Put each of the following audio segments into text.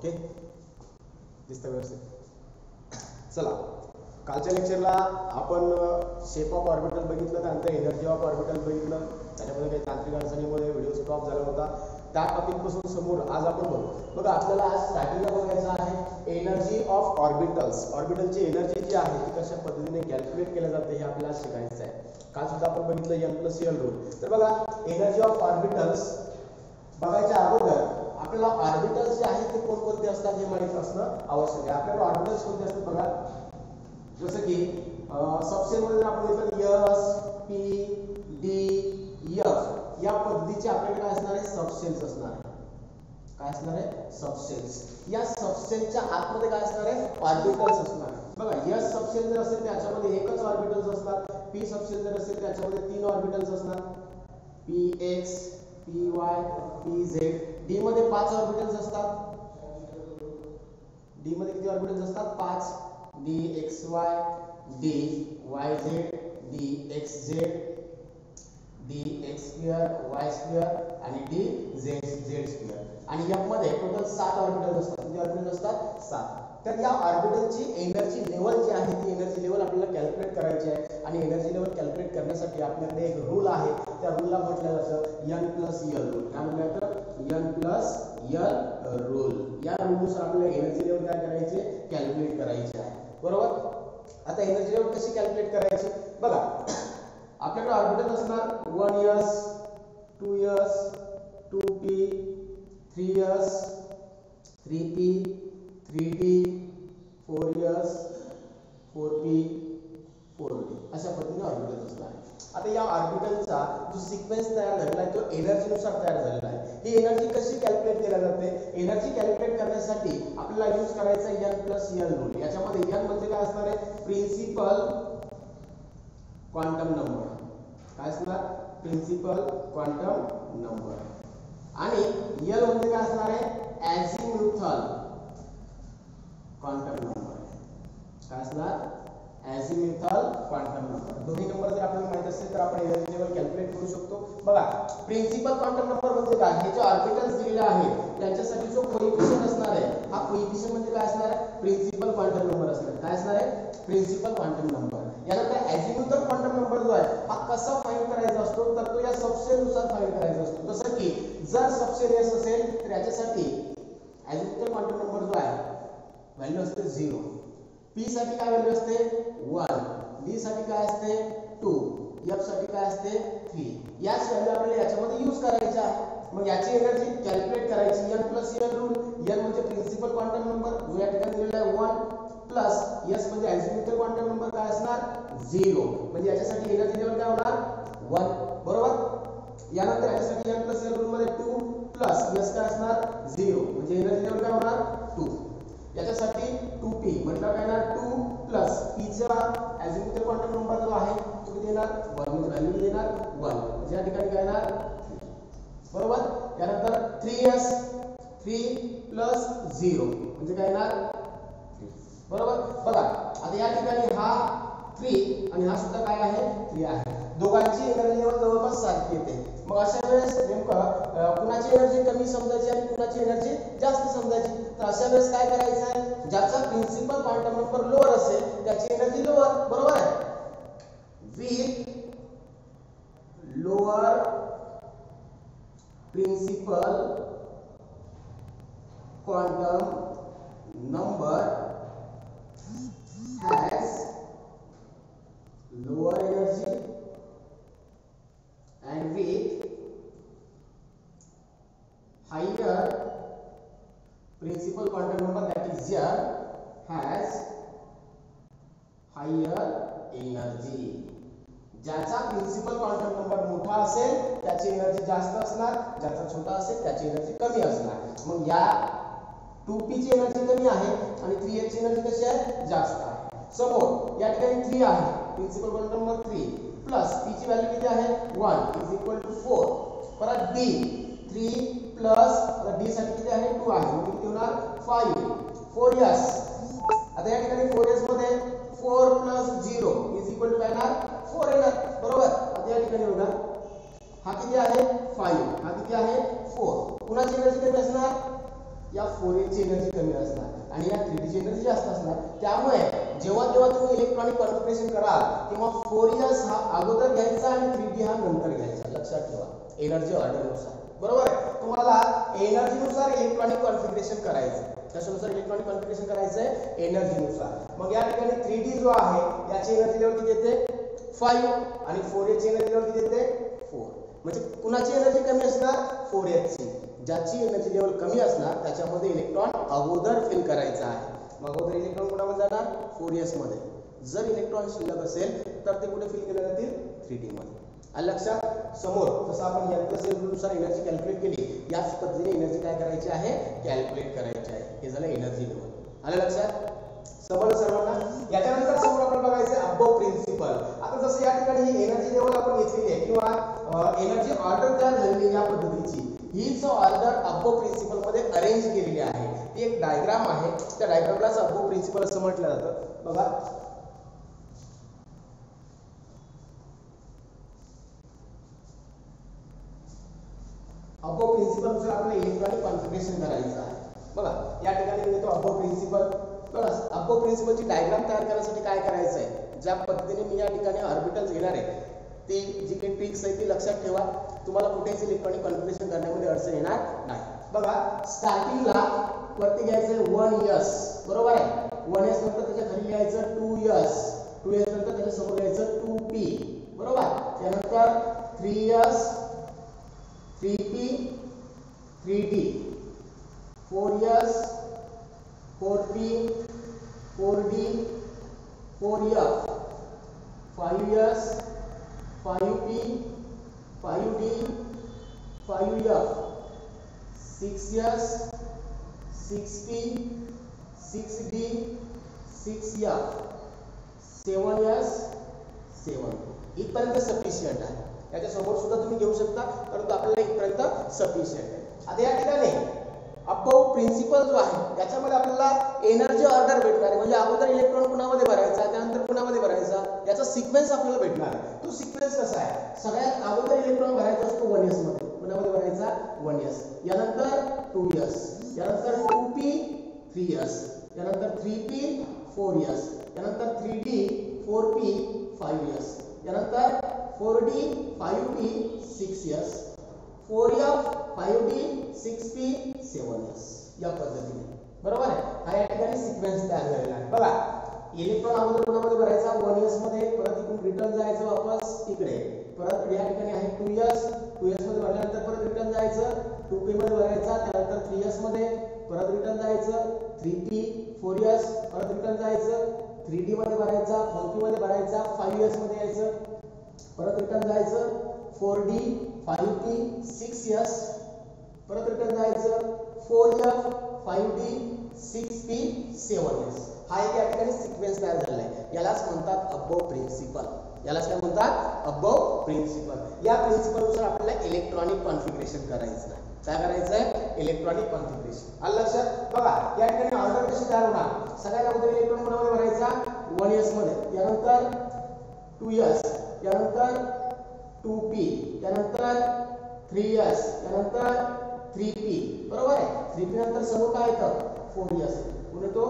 Okay? दिसतं व्यवस्थित. चला कालच्या लेक्चरला आपण शेप ऑफ ऑर्बिटल बघितलं त्यानंतर एनर्जी ऑफ ऑर्बिटल बघितलं त्याच्यामध्ये काही तांत्रिक अडचणीमुळे व्हिडिओ स्टॉप झाला होता. त्या टॉपिकपासून समोर आज आपण बघू. बघा आपल्याला आज स्टार्टिंगला बघायचं आहे एनर्जी ऑफ ऑर्बिटल्स ऑर्बिटलची एनर्जी जी आहे ती कशा पद्धतीने कॅल्क्युलेट केल्या जाते हे आपल्याला शिकायचं आहे काल सुद्धा आपण बघितलं एन प्लस एल रूल तर बघा एनर्जी ऑफ ऑर्बिटल्स बघायच्या अगोदर आपल्याला ऑर्बिटल्स जे आहेत ते कोणकोणते असतात हे माहीत असणं आवश्यक आहे. आपल्याला ऑर्बिटल्स कोणते असतात बघा. जसं की सबसेल मध्ये आपण घेतलं यस पी डी एफ या पद्धतीचे आपल्याकडे काय असणार आहे? सबसेल्स असणार आहे. काय असणार आहे? सबसेल्स या सबसेलच्या आतमध्ये काय असणार आहे? ऑर्बिटल्स असणार आहे. बघा यस सबसेल जर असेल त्याच्यामध्ये एकच ऑर्बिटल्स असतात पी सबसेल जर असेल त्याच्यामध्ये तीन ऑर्बिटल्स असणार. P X P Y P Z D मध्ये पाच ऑर्बिटल्स असतात. डी मध्ये किती ऑर्बिटल्स असतात? पाच. D X Y D Y Z D X Z D X square Y square आणि डी झेड झेड स्क्वेअर आणि एफमध्ये टोटल सात ऑर्बिटल असतात. किती ऑर्बिटल असतात? सात. तर या ऑर्बिटलची एनर्जी लेवल जी आहे ती एनर्जी लेवल आपल्याला कॅल्क्युलेट करायची आहे. आणि एनर्जी लेवल कॅल्क्युलेट करण्यासाठी आपल्याकडे एक रूल आहे. त्या रूलला म्हटलं जातं यन प्लस यल रूल काय म्हटलं जातं? यन प्लस यल रूल या रूलनुसार आपल्याला एनर्जी लेवल काय करायचे? कॅल्क्युलेट करायचे आहे. बरोबर? आता एनर्जी लेवल कशी कॅल्क्युलेट करायची? बघा आपल्याकडे ऑर्बिटल असणार one S two S two P three S three P three D four S four P four D अशा पद्धतीने ऑर्बिटल असणार आता या ऑर्बिटलचा जो सिक्वेन्स तयार झालेला आहे तो एनर्जीनुसार तयार झालेला आहे. ही एनर्जी कशी कॅल्क्युलेट केल्या जाते? एनर्जी कॅल्क्युलेट करण्यासाठी आपल्याला यूज करायचा एन प्लस एन रूल याच्यामध्ये एन म्हणजे काय असणार आहे? प्रिन्सिपल क्वांटम नंबर काय असणार? प्रिन्सिपल क्वांटम नंबर आणि यल म्हणजे काय असणार आहे? ॲझिम्युथल क्वांटम नंबर काय असणार ॲझिम्युथल क्वांटम नंबर दोन्ही नंबर जर आपल्याला माहीत असेल तर आपण एनर्जी लेवल कॅल्क्युलेट करू शकतो. बघा प्रिन्सिपल क्वांटम नंबर म्हणजे काय? हे जे ऑर्बिटल्स दिलेले आहे त्यांच्यासाठी जो कोइफिशियंट असणार आहे हा कोइफिशियंट म्हणजे काय असणार आहे? प्रिन्सिपल क्वांटम नंबर असणार काय असणार आहे? प्रिन्सिपल क्वांटम नंबर यानंतर ॲझिम्युथल क्वांटम नंबर जो आहे हा कसा फाइंड करायचा असतो? तर तो या सबसेलनुसार नुसार करायचा असतो. जसं की जर सबसेल एस असेल तर याच्यासाठी ॲझिम्युथल क्वांटम नंबर जो आहे व्हॅल्यू असते झिरो पी साठी काय व्हॅल्यू असते? वन डी साठी काय असते? टू एफसाठी काय असते? थ्री याच व्हॅल्यू आपल्याला याच्यामध्ये यूज करायच्या आहे. मग याची एनर्जी कॅल्क्युलेट करायची. N plus N rule N म्हणजे प्रिन्सिपल क्वांटम नंबर जो या ठिकाणी दिलेला आहे वन प्लस एस म्हणजे ॲझिम्युथल क्वांटम नंबर काय असणार? झिरो म्हणजे याच्यासाठी एनर्जी लेवल काय होणार? वन बरोबर? यानंतर याच्यासाठी एन प्लस एन रूल मध्ये टू प्लस एस काय असणार? झिरो म्हणजे एनर्जी लेवल काय होणार? टू याच्यासाठी टू पी म्हटलं काय ना टू प्लस पीचा ॲझिम्युथल क्वांटम नंबर जो आहे तो किती येणार? वन म्हणजे व्हॅल्यू किती येणार? वन म्हणजे या ठिकाणी काय येणार? बरोबर? त्यानंतर three S three plus zero म्हणजे काय येणार? बरोबर? बघा आता या ठिकाणी हा थ्री आणि हा सुद्धा काय आहे? थ्री आहे. दोघांची एनर्जी लेवल जवळपास सारखी येते. मग अशा वेळेस नेमकं कुणाची एनर्जी कमी समजायची आणि कुणाची एनर्जी जास्त समजायची? तर अशा वेळेस काय करायचं आहे? ज्याचा प्रिन्सिपल क्वांटम नंबर लोअर असेल त्याची एनर्जी लोअर बरोबर आहे? With lower principal quantum number has lower energy and with higher principal quantum number that is here has higher energy. ज्याचा प्रिन्सिपल क्वांटम नंबर मोठा असेल त्याची एनर्जी जास्त असणार. ज्याचा छोटा असेल त्याची एनर्जी कमी असणार. मग या टू पी ची एनर्जी कमी आहे आणि थ्री एच ची एनर्जी कशी आहे? जास्त आहे. समोर या ठिकाणी थ्री आहे. Principal quantum number three plus P ची व्हॅल्यू किती आहे one is equal to four परत डी थ्री प्लस डी साठी किती आहे टू आहे म्हणजे किती होणार फाईव्ह फोर इयर्स आता या ठिकाणी फोर इयर्स मध्ये four plus zero is equal to काय येणार फोर येणार बरोबर? आता या ठिकाणी बघा हा किती आहे फाईव्ह हा? किती आहे फोर कुणाची एनर्जी किती असणार या फोर एची एनर्जी कमी असणार आणि या थ्री डीची एनर्जी जास्त असणार. त्यामुळे जेव्हा जेव्हा तुम्ही इलेक्ट्रॉनिक कॉन्फिगरेशन कराल तेव्हा फोर इयर्स e हा अगोदर घ्यायचा आणि थ्री डी हा नंतर घ्यायचा. लक्षात ठेवा. एनर्जी ऑर्डरनुसार बरोबर? आहे तुम्हाला एनर्जीनुसार इलेक्ट्रॉनिक कॉन्फिगरेशन करायचं कशानुसार इलेक्ट्रॉनिक कॉन्फिगरेशन करायचं आहे एनर्जीनुसार मग या ठिकाणी थ्री डी जो आहे याची एनर्जी लेवल किती येते फाईव्ह आणि फोर एची एनर्जी लेवल किती येते म्हणजे कुणाची एनर्जी कमी असणार? फोर एचची ज्याची एनर्जी लेवल कमी असणार त्याच्यामध्ये इलेक्ट्रॉन अगोदर फिल करायचा आहे. मग अगोदर इलेक्ट्रॉन कुणामध्ये जाणार? फोर एसमध्ये जर इलेक्ट्रॉन शिल्लक असेल तर ते कुठे फिल केले जातील? थ्री डी मध्ये आणि लक्षात समोर जसं आपण एन एनर्जी कॅल्क्युलेट केली याच पद्धतीने एनर्जी काय करायची आहे? कॅल्क्युलेट करायची आहे. हे झालं एनर्जी लेवल आलं लक्षात? समजलं सर्वांना. याच्यानंतर समोर आपण बघायचं अबो प्रिन्सिपल आता जसं या ठिकाणी ही एनर्जी लेवल आपण घेतलेली आहे किंवा एनर्जी ऑर्डर तयार झालेली या पद्धतीची हीच जो ऑर्डर अब्बो प्रिन्सिपलमध्ये अरेंज केलेली आहे ती एक डायग्राम आहे. त्या डायग्रामलाच अब्बो प्रिन्सिपल असं म्हटलं जातं. बघा. अब्बो प्रिन्सिपलनुसार आपल्याला इलेक्ट्रॉनिक कॉन्फिगरेशन करायचं आहे. बघा या ठिकाणी मी येतो अबो प्रिन्सिपल बस अब्बो प्रिन्सिपलची डायग्राम तयार करण्यासाठी काय करायचं आहे ज्या पद्धतीने मी या ठिकाणी ऑर्बिटल्स घेणार आहे ती जी काही ट्रिक्स आहे ती लक्षात ठेवा. तुम्हाला कुठेच इलेक्ट्रॉनिक कॉन्फिगरेशन करण्यामध्ये अडचण येणार नाही. बघा स्टार्टिंगला वरती घ्यायचं वन यस बरोबर आहे? वन एस नंतर त्याच्याखाली लिहायचं टू यस टू एस नंतर त्याच्यासमोर लिहायचं टू पी बरोबर? त्यानंतर three S three P three D four S four P four D, four F five S five P, five D, five F six S six P, six D, six F seven S seven. इथपर्यंत sufficient आहे. याच्या समोर सुद्धा तुम्ही घेऊ शकता, परंतु आपल्याला इथपर्यंत सफिशियंट आहे. आता या ठिकाणी अब्बो प्रिन्सिपल जो आहे याच्यामध्ये आपल्याला एनर्जी ऑर्डर भेटणार आहे. म्हणजे अगोदर इलेक्ट्रॉन कुणामध्ये भरायचा त्यानंतर कुणामध्ये भरायचा याचा सिक्वेन्स आपल्याला भेटणार आहे. तो सिक्वेन्स कसा आहे? सगळ्यात अगोदर इलेक्ट्रॉन भरायचा असतो वन एसमध्ये. कुणामध्ये भरायचा? वन एस यानंतर टू इयर्स यानंतर टू पी थ्री एस यानंतर थ्री पी फोर इयर्स यानंतर three D four P five S यानंतर four D five P six S four F five D six P seven S या पद्धतीने. बरोबर आहे? हा या ठिकाणी सिक्वेन्स तयार झालेला आहे. बघा इलेक्ट्रॉन अगोदर कोणामध्ये भरायचा? वन इयर्समध्ये. परत इकडून रिटर्न जायचं वापस तिकडे परत या ठिकाणी आहे टू इयर्स टू एसमध्ये भरल्यानंतर परत रिटर्न जायचं. टू पी मध्ये भरायचा. त्यानंतर थ्री एसमध्ये. परत रिटर्न जायचं. थ्री पी फोर इयर्स परत रिटर्न जायचं. थ्री डी मध्ये भरायचा. फोर पी मध्ये भरायचा. फाईव्ह इयर्समध्ये यायचं. परत रिटर्न जायचं. Four D five T six S परत रिटर्न जायचं four F five T six P seven S हा एक या ठिकाणी सिक्वेन्स तयार झालेला आहे यालाच म्हणतात अबव प्रिन्सिपल यालाच काय म्हणतात? अबव प्रिन्सिपल या प्रिन्सिपलनुसार आपल्याला इलेक्ट्रॉनिक कॉन्फिगरेशन करायचं आहे. काय करायचं आहे? इलेक्ट्रॉनिक कॉन्फिगरेशन आलं लक्षात? बघा या ठिकाणी ऑर्डर कशी तयार होणार? सगळ्यात अगोदर इलेक्ट्रॉन कोणामध्ये भरायचा? वन एसमध्ये. यानंतर टू एस यानंतर टू पी त्यानंतर थ्री एस त्यानंतर थ्री पी बरोबर आहे? थ्री पी नंतर समोर काय येतं? फोर एस कोण तो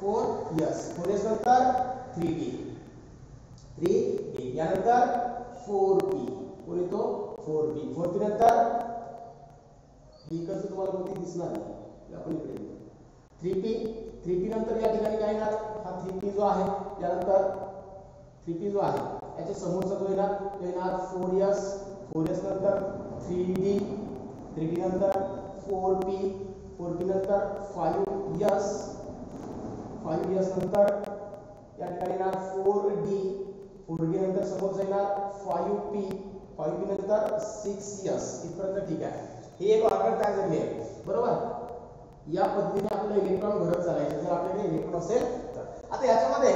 फोर इयर्स फोर एस नंतर थ्री पी थ्री पी यानंतर फोर पी पुढे तो फोर पी फोर पी नंतर इकडचं तुम्हाला कोणती दिसणार नाही. आपण इकडे थ्री पी थ्री पी नंतर या ठिकाणी काय येणार? हा थ्री पी जो आहे यानंतर थ्री पी जो आहे याच्या समोरचा जो येणार तो येणार फोर इयर्स फोर इयर्स नंतर थ्री डी थ्री डी नंतर फोर पी फोर पी नंतर फाईव्ह इयर्स फाईव्ह इयर्स नंतर या ठिकाणी येणार फोर डी फोर डी नंतर समोरचा येणार फाईव्ह पी फाईव्ह पी नंतर सिक्स इयर्स इथपर्यंत ठीक आहे. हे एक ऑर्डर काय झाली आहे? बरोबर? या पद्धतीने आपलं इलेक्ट्रॉन भरत चालायचं. जर आपल्याकडे इलेक्ट्रॉन असेल तर. आता याच्यामध्ये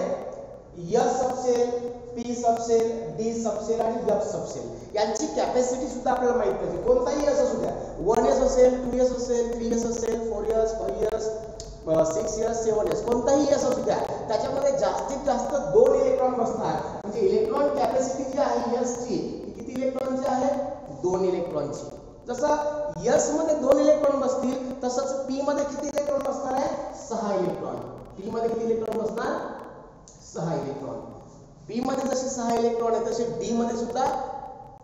S subshell P subshell D subshell आणि एफ सबसेल यांची कॅपॅसिटी सुद्धा आपल्याला माहीत पाहिजे. कोणताही एस असू द्या. वन एस असेल टू एस असेल थ्री एस असेल four S five S six S seven S कोणताही एस असू द्या. त्याच्यामध्ये जास्तीत जास्त दोन इलेक्ट्रॉन बसणार. म्हणजे इलेक्ट्रॉन कॅपॅसिटी जी आहे एस ची ती किती इलेक्ट्रॉनची आहे? दोन इलेक्ट्रॉनची जसं एसमध्ये दोन इलेक्ट्रॉन बसतील तसंच पी मध्ये किती इलेक्ट्रॉन बसणार आहे? सहा इलेक्ट्रॉन पी मध्ये किती इलेक्ट्रॉन बसणार? सहा इलेक्ट्रॉन पी मध्ये जसे सहा इलेक्ट्रॉन आहे तसे डी मध्ये सुद्धा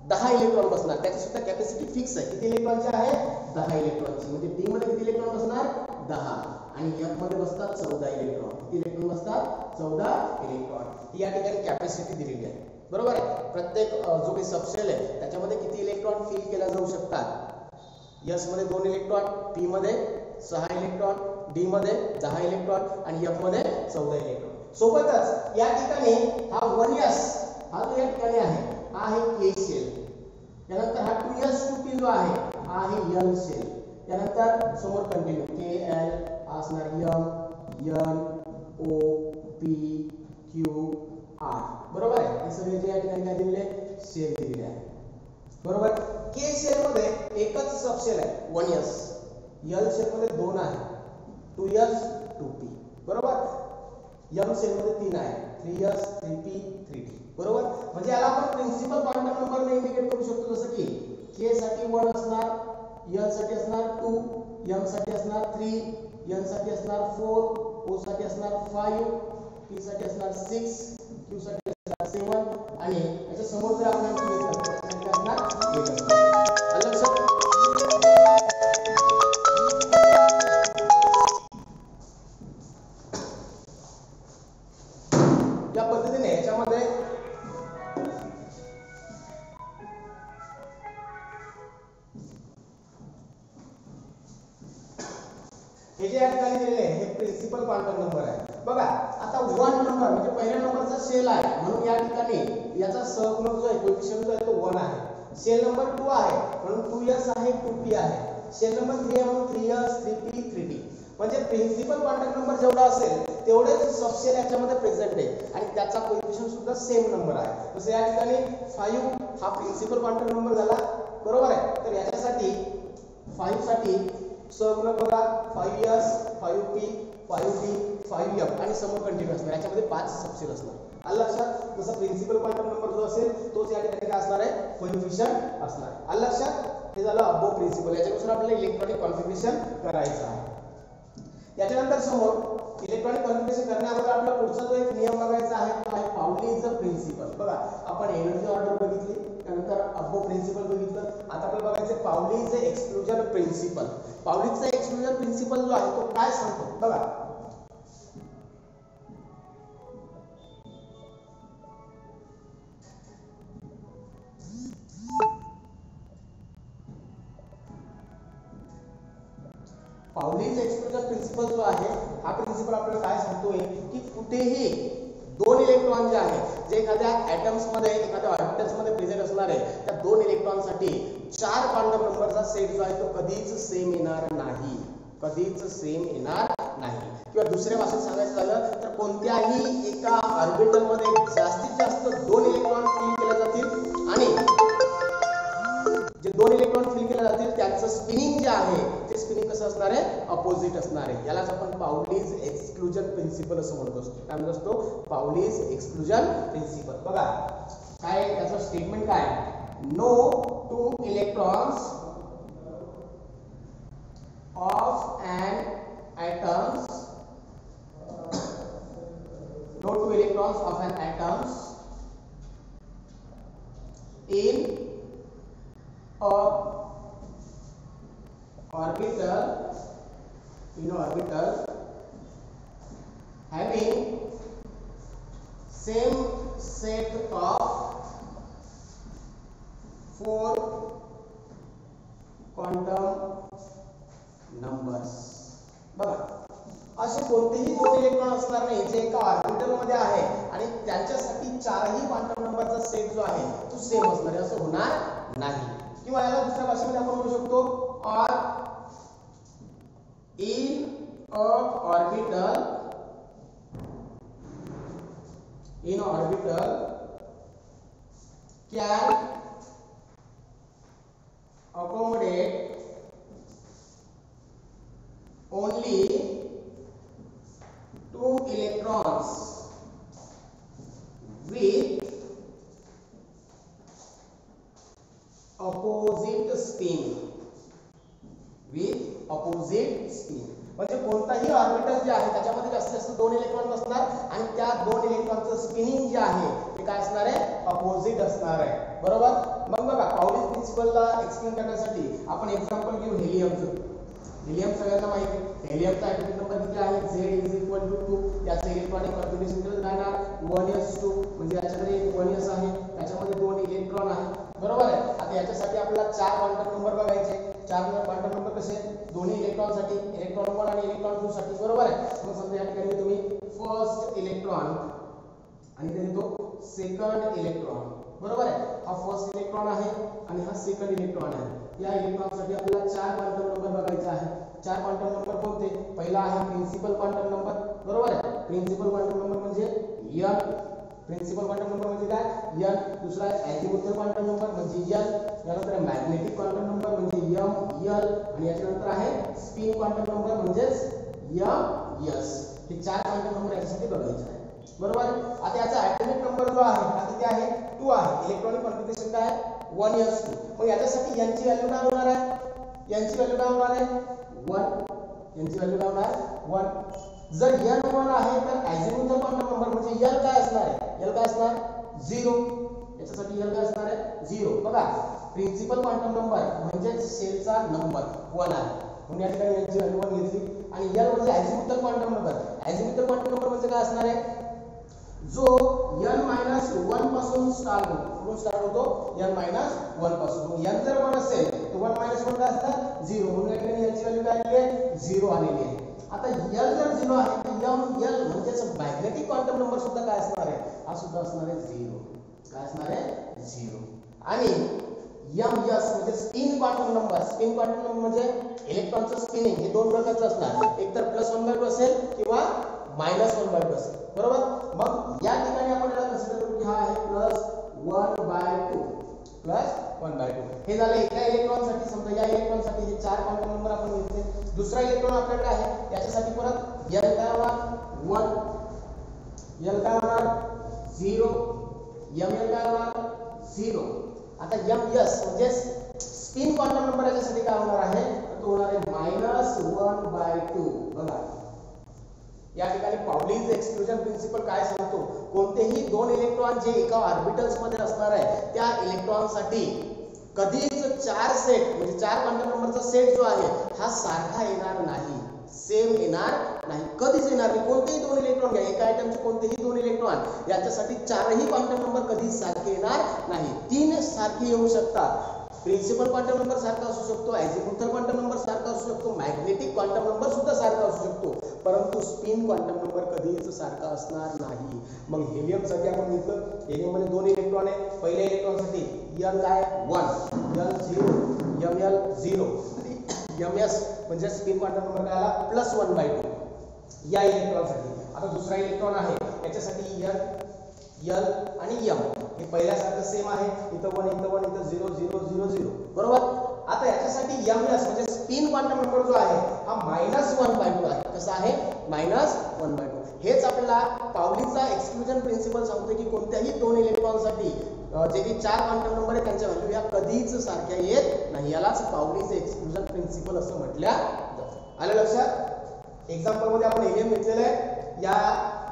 दहा इलेक्ट्रॉन बसणार. त्याची सुद्धा कॅपॅसिटी फिक्स आहे. किती इलेक्ट्रॉनची आहे? दहा इलेक्ट्रॉनची म्हणजे डी मध्ये किती इलेक्ट्रॉन बसणार? दहा. आणि एफमध्ये बसतात चौदा इलेक्ट्रॉन किती इलेक्ट्रॉन बसतात? चौदा इलेक्ट्रॉन या ठिकाणी कॅपॅसिटी दिलेली आहे. बरोबर आहे? प्रत्येक जो काही सबसेल आहे त्याच्यामध्ये किती इलेक्ट्रॉन फिल केल्या जाऊ शकतात? एसमध्ये दोन इलेक्ट्रॉन पी मध्ये सहा इलेक्ट्रॉन डी मध्ये दहा इलेक्ट्रॉन आणि एफमध्ये चौदा इलेक्ट्रॉन सोबतच या हा वन एस हा जो या हा के सेल हा टू एस टू पी जो आहे एल सेल समोर continue K L M N O P Q R बरोबर आहे? हे जे या सेल दिलेले आहे बरोबर? के सेल मध्ये एकच सबसेल आहे वन एस एल सेल मध्ये दोन आहे टू एस टू पी बरोबर? एम सेल मध्ये तीन आहे. Three S three P three D बरोबर? म्हणजे याला आपण प्रिन्सिपल क्वांटम नंबरने इंडिकेट करू शकतो जसं की के साठी वन असणार एलसाठी असणार टू एमसाठी असणार थ्री एनसाठी असणार फोर ओ साठी असणार फाईव्ह पी साठी असणार सिक्स क्यू साठी असणार सेवन आणि याच्या समोर जर आपण असणार असणार. सेल नंबर टू आहे म्हणून टू एस आहे टू पी आहे. सेल नंबर थ्री आहे म्हणून three S three P three D. म्हणजे प्रिन्सिपल कॉन्टॅक्ट नंबर जेवढा असेल तेवढेच सबसेल याच्यामध्ये प्रेझेंट आहे. आणि त्याचा कोइफिशियंट सुद्धा सेम नंबर आहे. जसं या ठिकाणी फाईव्ह हा प्रिन्सिपल कॉन्टॅक्ट नंबर झाला बरोबर आहे? तर याच्यासाठी फाईव्हसाठी सहगुणक बघा five S five P five D. Five F आणि समोर कंटिन्यू असणार. याच्यामध्ये पाच सबसेल असणार. आलं लक्षात जसं प्रिन्सिपल क्वांटम नंबर जो असेल तोच या ठिकाणी काय असणार आहे? कोएफिशियंट असणार. आहे आलं लक्षात हे झालं अबो प्रिन्सिपल याच्यानुसार आपल्याला इलेक्ट्रॉनिक कॉन्फिगरेशन करायचं आहे. याच्यानंतर समोर इलेक्ट्रॉनिक कॉन्फिगरेशन करण्याअगोदर आपला पुढचा जो एक नियम बघायचा आहे तो आहे पावलीचा प्रिन्सिपल बघा आपण एनर्जी ऑर्डर बघितली त्यानंतर अब्बो प्रिन्सिपल बघितलं. आता आपल्याला बघायचं पावलीचे एक्सक्लुजन प्रिन्सिपल पावलीचा एक्सक्लुजन प्रिन्सिपल जो आहे तो काय सांगतो? बघा पावलीचा एक्सक्लुजन प्रिन्सिपल जो आहे हा प्रिन्सिपल आपल्याला काय सांगतोय? की कुठेही दोन इलेक्ट्रॉन जे आहेत जे एखाद्या ऍटम्समध्ये एखाद्या ऑर्बिटल्समध्ये प्रेझेंट असणार आहे त्या दोन इलेक्ट्रॉनसाठी चार क्वांटम नंबरचा सेट जो आहे तो कधीच सेम येणार नाही. कधीच सेम येणार नाही. किंवा दुसऱ्या भाषेत सांगायचं झालं तर कोणत्याही एका ऑर्बिटलमध्ये जास्तीत जास्त दोन इलेक्ट्रॉन फिल केले जातील आणि जे दोन इलेक्ट्रॉन फिल केले स्पिनिंग जे ते स्पिनिंग कसं आहे? अपोजिट पावलीज एक्सक्लुजन प्रिन्सिपल असतो? पावलीज एक्सक्लुजन प्रिन्सिपल काय त्याचं statement no two electrons of an atoms, no two orbital in orbital having same set of four quantum numbers बघा असे कोणतेही दोन इलेक्ट्रॉन असणार नाही जे एका ऑर्बिटलमध्ये आहे आणि त्यांच्यासाठी चारही क्वांटम नंबरचा सेट जो आहे तो सेम असणार आहे. असं होणार नाही. किंवा याला दुसऱ्या भाषेमध्ये आपण म्हणू शकतो or in a orbital in orbital can accommodate only two electrons with opposite spin चारही ऑर्बिटल जे आहे त्याच्यामध्ये जास्तीत जास्त दोन इलेक्ट्रॉन असणार आणि त्या दोन इलेक्ट्रॉनचं स्पिनिंग जे आहे ते काय असणार आहे अपोजिट असणार आहे बरोबर मग बघा पावली प्रिन्सिपलला एक्सप्लेन करण्यासाठी आपण एक्झाम्पल घेऊ हेलियमचं हेलियम सगळ्यांना माहिती आहे हेलियमचा ॲटॉमिक नंबर किती आहे Z is equal to two त्याचं इलेक्ट्रॉनिक कॉन्फिगरेशन किती राहणार वन एस टू म्हणजे याच्याकडे एक वन एस आहे त्याच्यामध्ये दोन इलेक्ट्रॉन आहे बरोबर आहे आता याच्यासाठी आपल्याला चार क्वांटम नंबर बघायचे चार क्वांटम नंबर कसे दोन्ही इलेक्ट्रॉनसाठी इलेक्ट्रॉन वन आणि इलेक्ट्रॉन टू साठी बरोबर आहे. मग समजा या ठिकाणी तुम्ही फर्स्ट इलेक्ट्रॉन आणि इथे देतो सेकंड इलेक्ट्रॉन बरोबर आहे? हा फर्स्ट इलेक्ट्रॉन आहे आणि हा सेकंड इलेक्ट्रॉन आहे. या इलेक्ट्रॉनसाठी आपल्याला चार क्वांटम नंबर बघायचा आहे चार क्वांटम नंबर कोणते? पहिला आहे प्रिन्सिपल क्वांटम नंबर बरोबर आहे? प्रिन्सिपल क्वांटम नंबर म्हणजे n प्रिन्सिपल क्वांटम नंबर म्हणजे काय? n दुसरा आहे अॅझिमुथल क्वांटम नंबर म्हणजे n यानंतर मॅग्नेटिक क्वांटम नंबर म्हणजे यम यल. आणि याच्यानंतर आहे स्पिन क्वांटम नंबर म्हणजेच यम यस. हे चार क्वांटम नंबर याच्यासाठी बघायचे आहे बरोबर? आता याचा ॲटॉमिक नंबर जो आहे हा किती आहे टू आहे. इलेक्ट्रॉनिक कॉन्फिगरेशन काय? आहे 1s2 मग याच्यासाठी यांची व्हॅल्यू काय होणार आहे? यांची व्हॅल्यू काय होणार आहे? वन यांची व्हॅल्यू काय होणार वन जर यन वन आहे तर अॅझिमुथल क्वांटम नंबर म्हणजे l काय असणार आहे? एल काय असणार? झिरो याच्यासाठी एल काय असणार आहे? झिरो बघा प्रिन्सिपल क्वांटम नंबर म्हणजे सेलचा नंबर वन आहे. म्हणून या ठिकाणी व्हॅल्यू वन घेतली. आणि एल म्हणजे azimuthal quantum number azimuthal quantum number म्हणजे काय असणार आहे? जो एन मायनस वनपासून स्टार्ट होतो. कुठून स्टार्ट होतो? एन मायनस वनपासून. मग जर वन असेल तर वन मायनस वन काय असणार? झिरो म्हणून या ठिकाणी याची व्हॅल्यू काय आलेली आहे? झिरो आलेली आहे. आता यल जर झिरो आहे तर एल म्हणजेच मॅग्नेटिक क्वांटम नंबर सुद्धा काय असणार आहे? हा सुद्धा असणार आहे झिरो काय असणार आहे? झिरो आणि एम एस म्हणजे spin quantum number spin quantum number म्हणजे इलेक्ट्रॉनचं स्पिनिंग हे दोन प्रकारचं असणार. एक तर प्लस वन बाय टू असेल किंवा मायनस वन बाय टू असेल. बरोबर? मग या ठिकाणी आपण याला कन्सिडर करू की हा आहे plus one by two plus one by two हे झालं एका इलेक्ट्रॉनसाठी समजा या इलेक्ट्रॉनसाठी हे चार क्वांटम नंबर आपण घेतले. दुसरा इलेक्ट्रॉन आपल्याकडे आहे. याच्यासाठी परत एल काय होणार? वन एल काय होणार? झिरो एम एल काय होणार? झिरो आता एम एस म्हणजे स्पिन क्वांटम नंबर याच्यासाठी काय होणार आहे? तर तो होणार आहे मायनस वन बाय टू बघा. या ठिकाणी पावलीज एक्सक्लुजन प्रिन्सिपल काय सांगतो? कोणतेही दोन इलेक्ट्रॉन जे एका ऑर्बिटल्समध्ये असणार आहे त्या इलेक्ट्रॉनसाठी कधीच चार सेट म्हणजे चार क्वांटम नंबरचा सेट जो आहे हा सारखा येणार नाही. सेम येणार नाही. कधीच येणार नाही. कोणतेही दोन इलेक्ट्रॉन घ्या. एका आयटमचे कोणतेही दोन इलेक्ट्रॉन याच्यासाठी चारही क्वांटम नंबर कधीच सारखे येणार नाही. तीन सारखे येऊ शकतात. प्रिन्सिपल क्वांटम नंबर सारखा असू शकतो. ॲझिमुथल क्वांटम नंबर सारखा असू शकतो. मॅग्नेटिक क्वांटम नंबर सुद्धा सारखा असू शकतो. परंतु स्पिन क्वांटम नंबर कधीच सारखा असणार नाही. मग हेलियमसाठी आपण घेतलं. हेलियममध्ये दोन इलेक्ट्रॉन आहे. पहिल्या इलेक्ट्रॉनसाठी एल काय one L zero M L zero आणि एम एस म्हणजे स्पिन क्वांटम नंबर काय आला? प्लस वन बाय टू या इलेक्ट्रॉनसाठी आता दुसरा इलेक्ट्रॉन आहे. याच्यासाठी एल एल आणि एम हे पहिल्यासारखं सेम आहे. इथं वन इथं वन इथं झिरो झिरो झिरो झिरो बरोबर? आता याच्यासाठी एम एस म्हणजे स्पिन क्वांटम नंबर जो आहे हा मायनस वन बाय टू आहे. कसा आहे? मायनस वन बाय टू हेच आपल्याला पावलीचा एक्सक्लुजन प्रिन्सिपल सांगतो की कोणत्याही दोन इलेक्ट्रॉनसाठी जे काही चार क्वांटम नंबर आहेत त्यांच्या व्हॅल्यू या कधीच सारख्या येत नाही. यालाच पावलीचे एक्सक्लुजन प्रिन्सिपल असं म्हटल्या जातं. आलं लक्षात? एक्झाम्पलमध्ये आपण हेलियम घेतलेलं आहे. या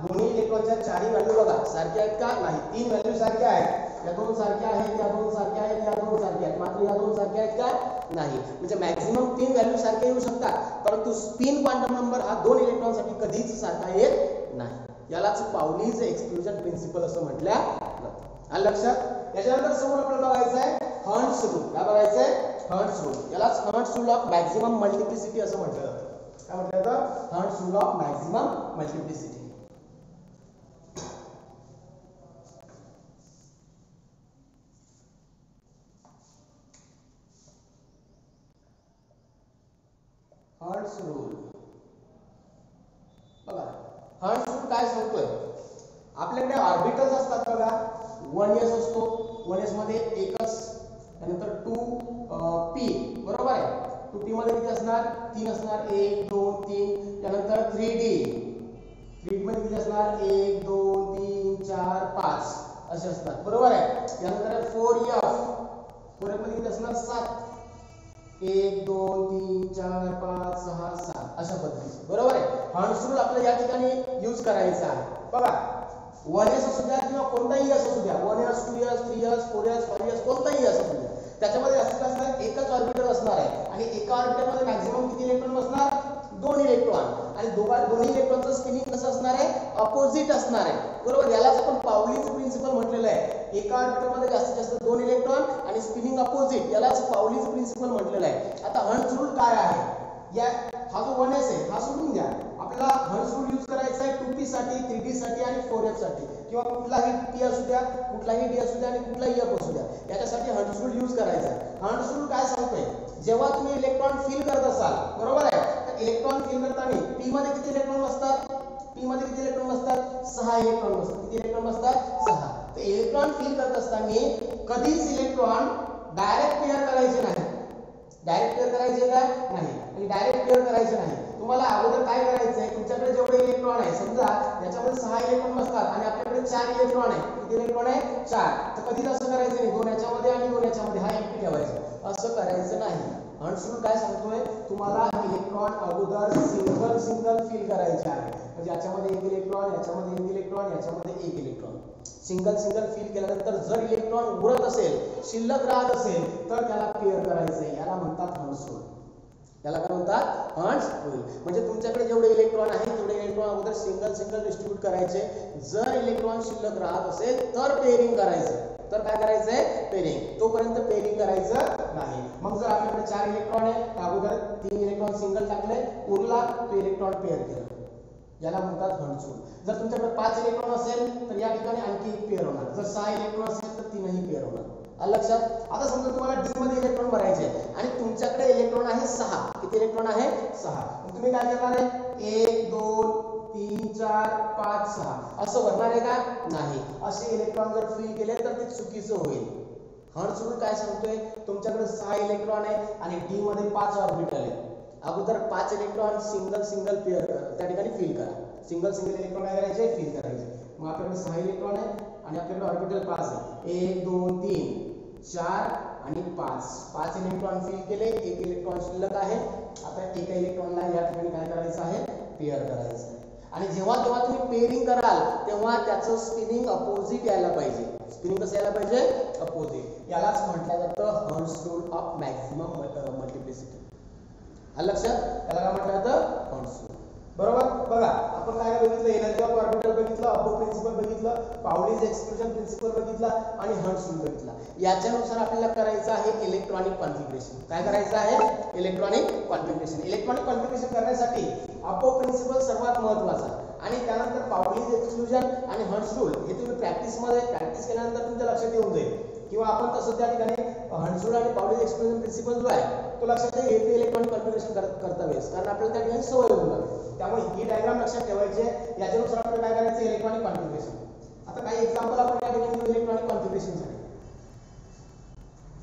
दोन्ही इलेक्ट्रॉनच्या चारही व्हॅल्यू बघा. सारख्या आहेत का? नाही. तीन व्हॅल्यू सारख्या आहेत. या दोन सारख्या आहेत या दोन सारख्या आहेत या दोन सारख्या आहेत. मात्र या दोन सारख्या आहेत का? नाही. म्हणजे मॅक्झिमम तीन व्हॅल्यू सारख्या येऊ शकतात. परंतु स्पिन क्वांटम नंबर हा दोन इलेक्ट्रॉनसाठी कधीच सारखा येत नाही. यालाच पावलीज एक्सक्लुजन प्रिन्सिपल असं म्हटल्या आणि लक्षात? त्याच्यानंतर समोर आपल्याला बघायचं आहे रूल काय बघायचं आहे? हर्न्स रूल यालाच Hund's rule of maximum multiplicity असं म्हटलं जातं. काय म्हटलं जातं? Hund's rule of maximum multiplicity Hund's rule बघा हर्ट्स रूल काय सांगतोय? आपल्याकडे ऑर्बिटल्स असतात बघा. वन एस असतो वन एसमध्ये एकच त्यानंतर टू पी बरोबर आहे? टू पी मध्ये किती असणार? तीन असणार एक दोन तीन. त्यानंतर थ्री डी थ्री डी मध्ये किती असणार? एक दोन तीन चार पाच. असे असतात बरोबर आहे? त्यानंतर फोर एफ फोर एफमध्ये किती असणार? सात. एक दोन तीन चार पाच सहा सात. अशा पद्धतीचे. बरोबर आहे? हंड्स रूल आपल्याला या ठिकाणी यूज करायचा आहे. बघा. वन एस असू द्या किंवा कोणताही एस असू द्या one S two S three S four S five S कोणताही एस असू द्या त्याच्यामध्ये जास्तीत जास्त एकच ऑर्बिटर असणार आहे. आणि एका ऑर्बिटरमध्ये मॅक्झिमम किती इलेक्ट्रॉन बसणार? दोन इलेक्ट्रॉन आणि दोघा दोन्ही इलेक्ट्रॉनचं स्पिनिंग कसं असणार आहे? अपोजिट असणार आहे. बरोबर? यालाच आपण पावलीचं प्रिन्सिपल म्हटलेलं आहे. एका ऑर्बिटरमध्ये जास्तीत जास्त दोन इलेक्ट्रॉन आणि स्पिनिंग अपोजिट यालाच पावलीचं प्रिन्सिपल म्हटलेलं आहे. आता हंड्स रूल काय आहे? या हा जो वन एस आहे हा सोडून द्या. आपला हंड्स रूल यूज करायचा आहे टू पी साठी थ्री डी साठी आणि फोर एफसाठी. किंवा कुठलाही टी असू द्या कुठलाही डी असू द्या आणि कुठलाही एफ असू द्या. याच्यासाठी हंड्स यूज करायचा आहे. हंड्स काय सांगतोय? जेव्हा तुम्ही इलेक्ट्रॉन फिल करत असाल बरोबर आहे? तर इलेक्ट्रॉन फिल करताना पी मध्ये किती इलेक्ट्रॉन बसतात? पी मध्ये किती इलेक्ट्रॉन बसतात? सहा इलेक्ट्रॉन असतात किती इलेक्ट्रॉन बसतात? सहा. तर इलेक्ट्रॉन फिल करत असताना कधीच इलेक्ट्रॉन डायरेक्ट पेअर करायचे नाही. डायरेक्ट क्लिअर करायचे का? नाही. आणि डायरेक्ट क्लिअर करायचे नाही. तुम्हाला अगोदर काय करायचं आहे? तुमच्याकडे जेवढे इलेक्ट्रॉन आहे समजा याच्यामध्ये सहा इलेक्ट्रॉन बसतात आणि आपल्याकडे चार इलेक्ट्रॉन आहे. किती इलेक्ट्रॉन आहे? चार. तर कधीच असं करायचं नाही. दोन याच्यामध्ये आणि दोन याच्यामध्ये. हा एमपी ठेवायचा. असं करायचं नाही. हंड्स काय सांगतोय? तुम्हाला इलेक्ट्रॉन अगोदर सिंगल सिंगल फिल करायचे आहे. म्हणजे याच्यामध्ये एक इलेक्ट्रॉन याच्यामध्ये एक इलेक्ट्रॉन याच्यामध्ये एक इलेक्ट्रॉन सिंगल सिंगल फिल केल्यानंतर जर इलेक्ट्रॉन उरत असेल शिल्लक राहत असेल तर त्याला पेअर करायचंय. याला म्हणतात हंड्स त्याला काय म्हणतात? हंड्स होईल. म्हणजे तुमच्याकडे जेवढे इलेक्ट्रॉन आहे तेवढे इलेक्ट्रॉन अगोदर सिंगल सिंगल डिस्ट्रीब्यूट करायचे. जर इलेक्ट्रॉन शिल्लक राहत असेल तर पेअरिंग करायचं तर काय करायचंय? पेरिंग तोपर्यंत पेरिंग करायचं नाही. मग जर आपल्याकडे चार इलेक्ट्रॉन आहे अगोदर तीन इलेक्ट्रॉन सिंगल टाकले उरला तो इलेक्ट्रॉन पेअर केलं. याला म्हणतात हंड्सूल जर तुमच्याकडे पाच इलेक्ट्रॉन असेल तर या ठिकाणी आणखी एक पेअर होणार. जर सहा इलेक्ट्रॉन असेल तर तीनही पेअर होणार. लक्षात? आता समजा तुम्हाला डी मध्ये इलेक्ट्रॉन भरायचे आणि तुमच्याकडे इलेक्ट्रॉन आहे सहा. किती इलेक्ट्रॉन आहे? सहा. तुम्ही काय करणार आहे? एक दोन तीन चार पाच सहा. असं भरणार आहे का? नाही. असे इलेक्ट्रॉन जर फिल केले तर ते चुकीचं होईल. हर्ट्स रूल काय सांगतोय? तुमच्याकडे सहा इलेक्ट्रॉन आहे आणि डी मध्ये पाच ऑर्बिटल आहे. अगोदर पाच इलेक्ट्रॉन सिंगल सिंगल पेअर त्या ठिकाणी फिल करा. सिंगल सिंगल इलेक्ट्रॉन काय करायचे? फिल करायचे. मग आपल्याकडे सहा इलेक्ट्रॉन आहे आणि आपल्याकडे ऑर्बिटल पाच आहे. एक दोन तीन चार आणि पाच. पाच इलेक्ट्रॉन फिल केले एक इलेक्ट्रॉन शिल्लक आहे. आता एका इलेक्ट्रॉनला या ठिकाणी काय करायचं आहे? पेअर करायचं आहे. आणि जेव्हा जेव्हा तुम्ही पेरिंग कराल तेव्हा त्याचं स्पिनिंग अपोजिट यायला पाहिजे. स्पिनिंग कसं यायला पाहिजे? अपोजिट यालाच म्हटलं जातं हर्स रूल ऑफ मॅक्झिमम मल्टिप्लिसिटी आलं लक्षात? त्याला काय म्हटलं जातं? हर्स रूल बरोबर? बघा आपण काय बघितलं? एनर्जी ऑफ ऑर्बिटल बघितलं अपो प्रिन्सिपल बघितलं पावलीज एक्सप्रेशन प्रिन्सिपल बघितला आणि हर्ट्स रूल बघितला. याच्यानुसार आपल्याला करायचं आहे इलेक्ट्रॉनिक कॉन्फिग्रेशन काय करायचं आहे? इलेक्ट्रॉनिक कॉन्फिग्रेशन इलेक्ट्रॉनिक कॉन्फिग्रेशन करण्यासाठी अपो प्रिन्सिपल सर्वात महत्त्वाचा. आणि त्यानंतर पावलीज एक्सक्लुजन आणि हर्ट्स रूल हे तुम्ही प्रॅक्टिसमध्ये प्रॅक्टिस केल्यानंतर तुमच्या लक्षात येऊन जाईल. किंवा आपण तसं त्या ठिकाणी हर्ट्स रूल आणि पावलीज एक्सक्लुजन प्रिन्सिपल जो आहे तो लक्षात येते इलेक्ट्रॉनिक कॉन्फिगरेशन करता वेळेस कारण आपल्याला त्या ठिकाणी सवय होऊन जाते. त्यामुळे ही डायग्राम लक्षात ठेवायची आहे. याच्यानुसार आपल्याला काय करायचं? इलेक्ट्रॉनिक कॉन्फिगरेशन आता काही एक्झाम्पल आपण या ठिकाणी इलेक्ट्रॉनिक कॉन्फिगरेशनसाठी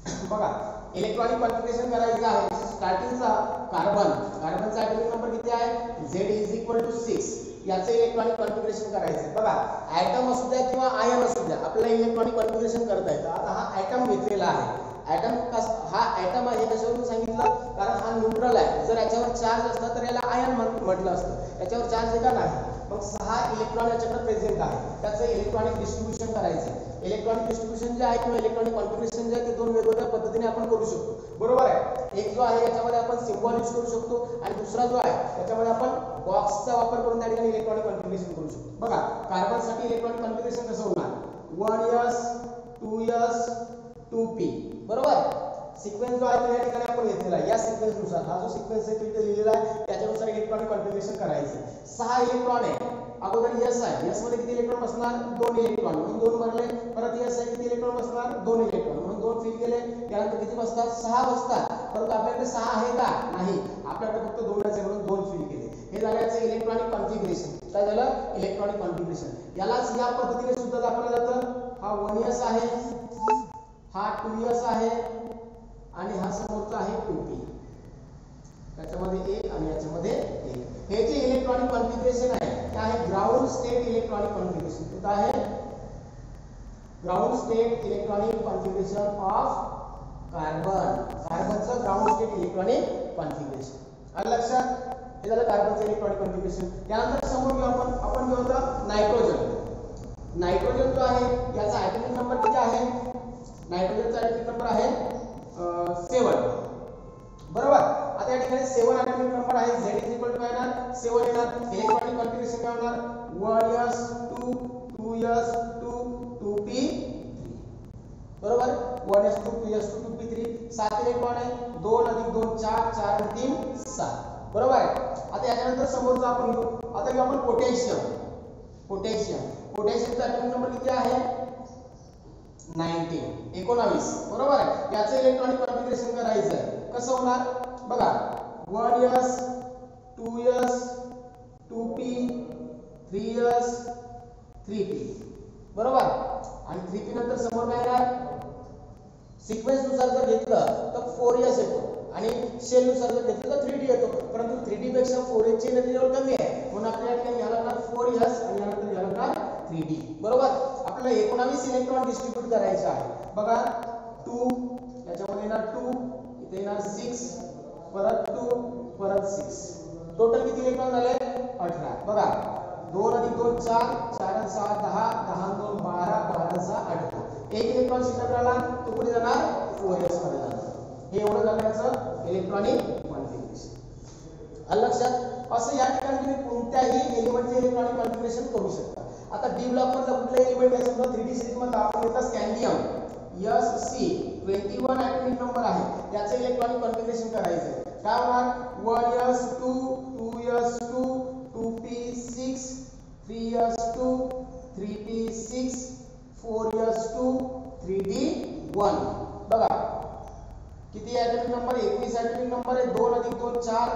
बघा इलेक्ट्रॉनिक कॉन्फिगरेशन करायचं आहे. स्टार्टिंगचा कार्बन कार्बनचा ऍटोमिक नंबर किती आहे? Z is equal to six याचं इलेक्ट्रॉनिक कॉन्फिगरेशन करायचं. बघा ऍटम असू द्या किंवा आयन असू द्या आपल्याला इलेक्ट्रॉनिक कॉन्फिगरेशन करता येतं. आता हा ऍटम घेतलेला आहे. ऍटम कस हा ऍटम आहे कशावरून सांगितलं? कारण हा न्यूट्रल आहे. जर याच्यावर चार्ज असला तर याला आयन म्हटलं असतं. याच्यावर चार्ज आहे का नाही? मग सहा इलेक्ट्रॉन याच्याकडे प्रेझेंट आहे. त्याचं इलेक्ट्रॉनिक डिस्ट्रीब्युशन करायचं इलेक्ट्रॉनिक डिस्ट्रीब्युशन जे आहे किंवा इलेक्ट्रॉनिक कॉन्फिगरेशन जे आहे ते दोन वेगवेगळ्या पद्धतीने आपण करू शकतो. बरोबर आहे? एक जो आहे याच्यामध्ये आपण सिम्बॉल यूज करू शकतो आणि दुसरा जो आहे त्याच्यामध्ये आपण बॉक्सचा वापर करून त्या ठिकाणी इलेक्ट्रॉनिक कॉन्फिगरेशन करू शकतो. बघा कार्बनसाठी इलेक्ट्रॉनिक कॉन्फिगरेशन कसं होणार? One S two S two P बरोबर? सिक्वेन्स जो आहे तो या ठिकाणी आपण घेतलेला आहे. या सिक्वेन्सनुसार हा जो सिक्वेन्स आहे तो इथे लिहिलेला आहे त्याच्यानुसार इलेक्ट्रॉनिक कॉन्फिगरेशन करायचं सहा इलेक्ट्रॉन आहे. अगोदर एस आहे. एसमध्ये किती इलेक्ट्रॉन बसणार? दोन इलेक्ट्रॉन म्हणून दोन भरले परत एस आहे किती इलेक्ट्रॉन बसणार? दोन इलेक्ट्रॉन म्हणून दोन फिल केले. त्यानंतर किती बसतात? सहा बसतात. परंतु आपल्याकडे सहा आहे का? नाही. आपल्याकडे फक्त दोनच आहे म्हणून दोन फिल केले. हे झालं याचं इलेक्ट्रॉनिक कॉन्फिग्रेशन काय झालं? इलेक्ट्रॉनिक कॉन्फिग्रेशन यालाच या पद्धतीने सुद्धा दाखवलं जातं. हा वन एस आहे. हा टू एस आहे. आणि हा समोरचा आहे टू पी त्याच्यामध्ये एक आणि याच्यामध्ये एक. हे जे इलेक्ट्रॉनिक कॉन्फिग्रेशन आहे होता है ग्राउंड स्टेट इलेक्ट्रॉनिक कॉन्फिगरेशन होता है आहे? Ground state electronic configuration of carbon कार्बनचं ground state electronic configuration आलं लक्षात? हे झालं कार्बनचं इलेक्ट्रॉनिक कॉन्फिगरेशन त्यानंतर समोर घेऊ आपण. आपण घेऊ होतं नायट्रोजन नायट्रोजन जो आहे याचा आयटमिक नंबर किती आहे? नायट्रोजनचा आयटमिक नंबर आहे सेवन बरोबर? आता या ठिकाणी सेवन ॲटॉमिक नंबर आहे झेड इज इक्वल टू येणार? सेवन येणार. इलेक्ट्रॉनिक कॉन्फिगरेशन काय होणार? One S two two S two two P बरोबर? One S two two S two two P three सात इलेक्ट्रॉन आहे. दोन अधिक दोन चार. चार तीन सात. बरोबर आहे? आता याच्यानंतर समोरचा आपण घेऊ आता घेऊ आपण पोटॅशियम पोटॅशियम पोटॅशियमचा ॲटॉमिक नंबर किती आहे? नाईन्टीन एकोणावीस. बरोबर आहे? याचं इलेक्ट्रॉनिक कॉन्फिगरेशन करायचं आहे. कसं होणार? बघा one S two S two P three S three P बरोबर? आणि थ्री पी नंतर समोर काय येणार? सिक्वेन्सनुसार जर घेतलं तर फोर एस येतो. आणि शेल नुसार जर घेतलं तर थ्री डी येतो. परंतु थ्री डी पेक्षा फोर एच ची लेवल कमी आहे. म्हणून आपल्याला ठिकाणी याला लागणार? फोर एस आणि यानंतर याला लागणार थ्री डी बरोबर? आपल्याला एकोणावीस इलेक्ट्रॉन डिस्ट्रीब्यूट करायचे आहे. बघा टू याच्यामध्ये येणार टू इथे येणार सिक्स परत टू परत सिक्स टोटल किती इलेक्ट्रॉन झाले? अठरा. बघा दोन अधिक दोन चार चार आणि सहा दहा दहा दोन बारा बारा सहा अठरा एक इलेक्ट्रॉन शिल्लक राहिला तो कुठे जाणार? फोर एसमध्ये जाणार. हे एवढं झालं इलेक्ट्रॉनिक कॉन्फिग्रेशन आलं लक्षात असं या ठिकाणी तुम्ही कोणत्याही एलिमेंटचे इलेक्ट्रॉनिक कॉन्फिग्रेशन करू शकता. आता डी ब्लॉक मधला कुठला एलिमेंट आहे? समजा थ्री डी सिरीजमध्ये आपण घेतला scandium S C twenty one atomic number आहे. त्याचं इलेक्ट्रॉनिक कॉन्फिगरेशन करायचं आहे. काय होणार? One S two two S two two P six three S two three P six four S two three D one बघा. किती ॲटॉमिक नंबर एकवीस atomic number आहे. दोन अधिक दोन चार.